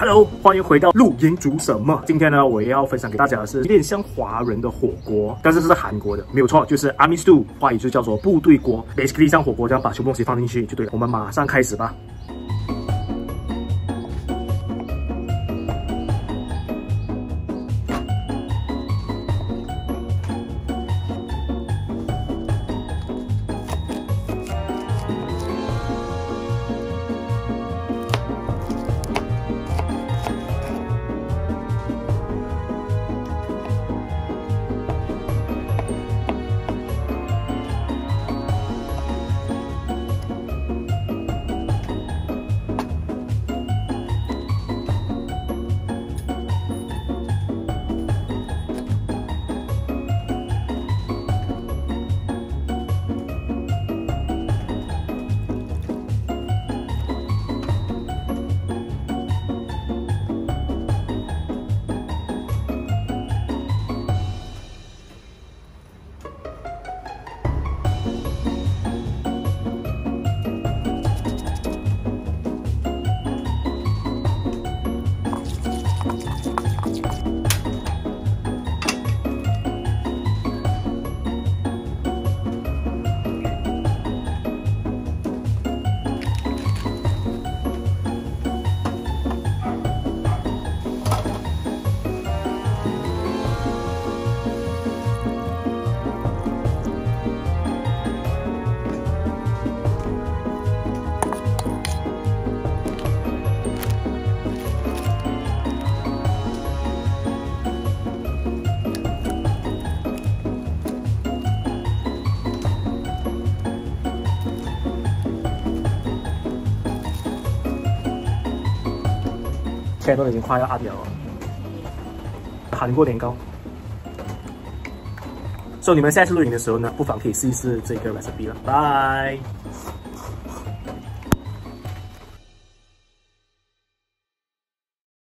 Hello，欢迎回到露营煮什么？今天呢，我要分享给大家的是有点像华人的火锅，但是这是韩国的，没有错，就是 Army Stew，话语就叫做部队锅。Basically 像火锅这样把全部东西放进去就对了。我们马上开始吧。都已经快要阿掉了，韩国年糕。所以你们下次露营的时候呢，不妨可以试一试这个 recipe 了。拜。